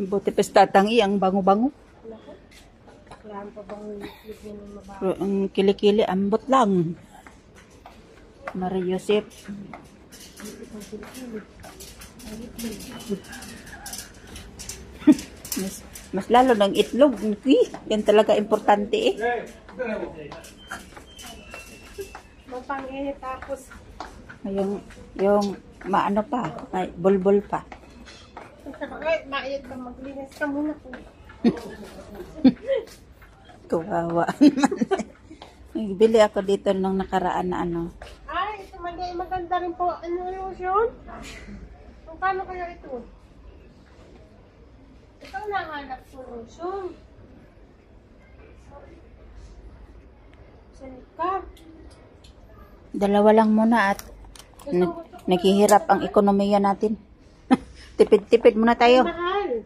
Buti pa sa tatangi, ang bango-bango. Pero ang kilikili, ambot lang. Maria Josep. mas, mas lalo ng itlog. Uy, Yan talaga importante eh. Mapanginit tapos. Yung, yung maano pa, may bulbul pa. Ay, maiit ka maglinis ka muna po. Kawawa. Bili ako dito nung nakaraan na ano. Ay, ito mag- maganda rin po. Ano yung yun? Kung paano kaya ito? Ito ang nahanap solution. Salika. Dalawa lang muna at nag, naghihirap ang ekonomiya natin. Tipid-tipid muna tayo. Mahal.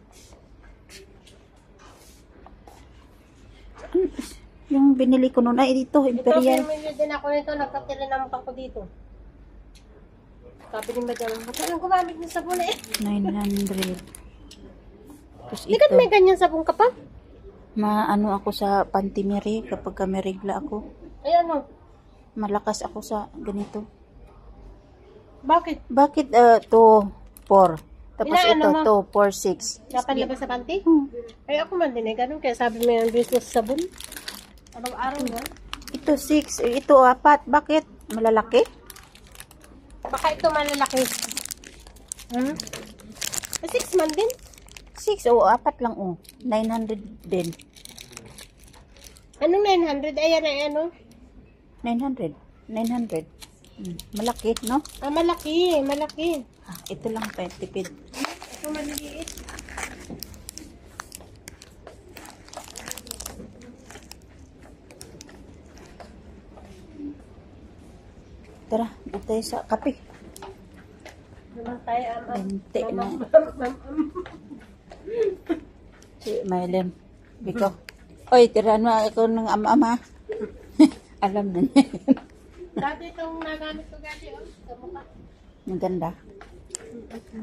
Yung binili ko noon ay dito, Ito, Imperial. pinamili din ako nito. Nagkatira naman ako dito. Sabi ni Madam, ba't anong gumamit ng sabon eh? 900. Tapos Hindi ito, may ganyan sabon ka pa? maano ako sa pantimiri kapag ka may regla ako. Ay ano? Malakas ako sa ganito. Bakit? Bakit uh, 2, 4? Tapos Inaano ito, mo? 2, 4, 6. Dapat labas sa panty? Hmm. Ay ako man din eh. Ganun kaya sabi mo yung business sabon. Araw-araw na. Ito 6, ito 4. Bakit? Malalaki? Baka ito malalaki. Hmm? Ay, six man din. 6 o 4 lang oh. 900 din. Anong 900? Ayan ay ano? 900. 900. Malaki, no? Ah, malaki. Malaki. Ah, ito lang pa, tipid. Ito maliliit. Tara, dito tayo sa kape. Naman tayo am am. Bente na. Si Mylen. Biko. Oy, tirahan mo ako ng ama-ama. Alam na niya. Dati itong nagamit ko dati. Oh, sa mukha. Ang ganda.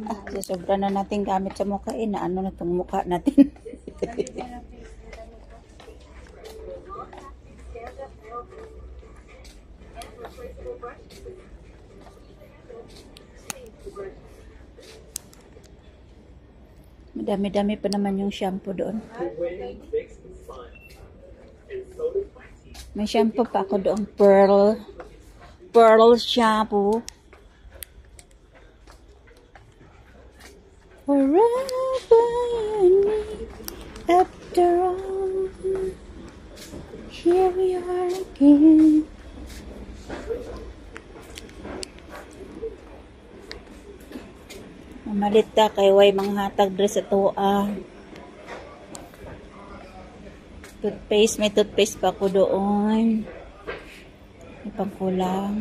Ah, sa sobra na natin gamit sa mukha eh, na ano na itong mukha natin. Madami-dami pa naman yung shampoo doon. May shampoo pa ako doon. Pearl. Pearl shampoo. Forever and me, after all, here we are again. Mamalit ta kay way mga hatag dress sa tuwa. Toothpaste, may toothpaste pa ko doon. May pangkulang.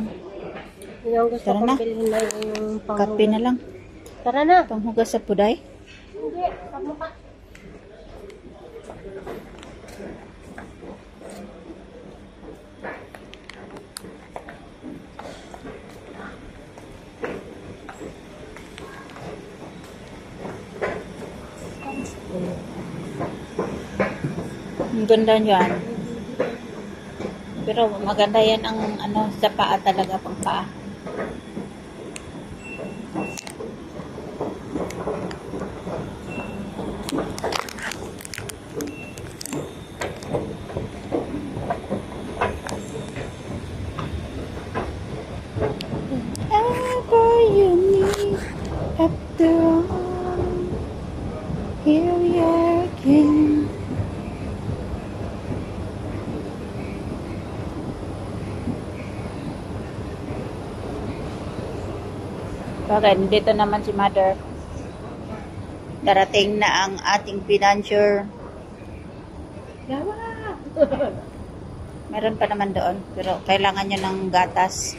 Yun ang gusto Tara kong na. bilhin na yung. Kape na lang. Tara na. Panghugas sa puday. Hindi. Pamukha. Ang ganda niyan. Pero maganda yan ang ano sa paa talaga pang paa. After all, here we are again. Bakit? Dito naman si mother. Darating na ang ating financier. Yawa. Meron pa naman doon. Pero kailangan niya ng gatas.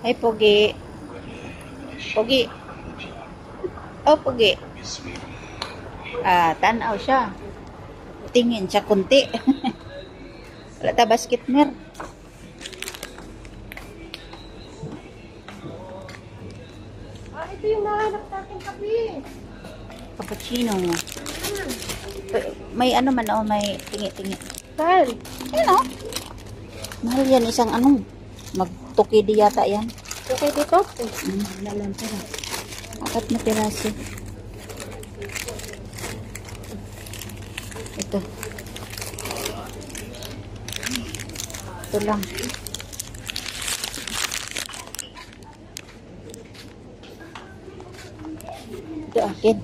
Ay, Pogi. Pogi. Oh, Pogi. Ah, tanaw siya. Tingin siya kunti. Wala ta basket Ito yung nahanap sa akin kape. Cappuccino. May ano man oh, may tingi-tingi. Saan? Ayun oh. Mahal yan isang ano. Magtuki di yata yan. Okay dito? Mm. Apat na piraso. Ito. Ito lang. Ito akin.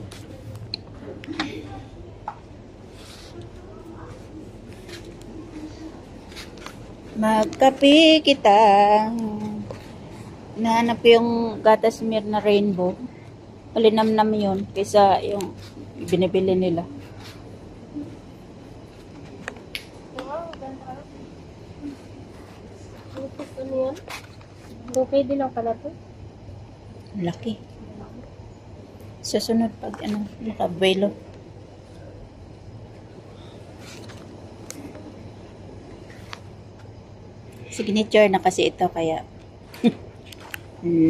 Magkape kita. Nahanap yung gatas mir na rainbow. Malinamnam yun kaysa yung binibili nila. Ano yan? Okay din lang pala to. Laki. Susunod pag ano, nakabuelo. Signature na kasi ito kaya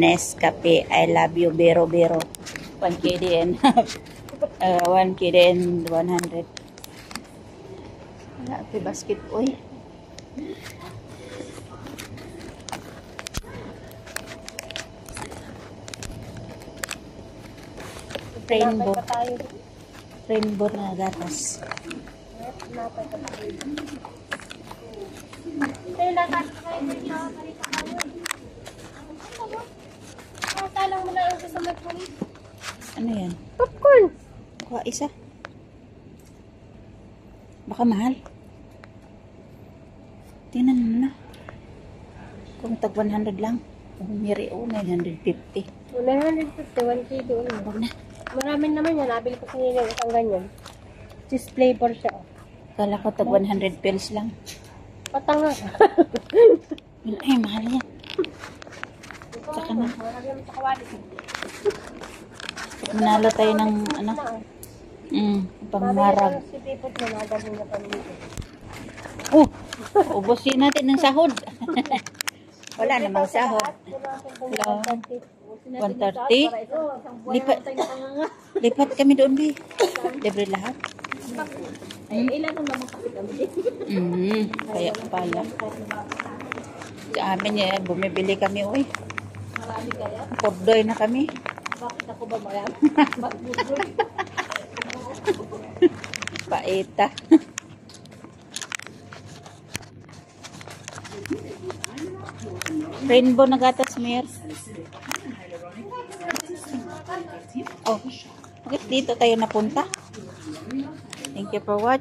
Nescafe I love you Bero Bero. 1 KD and uh, 1 KD and 100 Wala basket oy rainbow Napay pa tayo. rainbow na gatas Napay pa tayo. Ito yung lakas ko kayo dito. Marita kayo. Ah, talang mo na ang sa mercury. ano yan? Popcorn! kuha isa. Baka mahal. Tingnan mo na. Kung tag 100 lang. Kung miri o 950 151 kilo. wag na Marami naman yan. Nabili ko kanina yung isang ganyan. Cheese flavor siya. kala ko tag 100 pills lang Patanga. ay mahal yan Tsaka na. Manalo tayo ng ano mm, pangmarag oh ubusin natin ng sahod wala namang sahod Hello. 130 lipat lipat kami doon bi libre lahat Ay, ilan ang naman kasi kami. Mm, kaya pala. Sa amin eh, bumibili kami, uy. Marami kaya. Pordoy na kami. Bakit ako ba marami? Paita. Rainbow na gatas, Mir. Oh, bakit dito tayo napunta? Thank you for watching.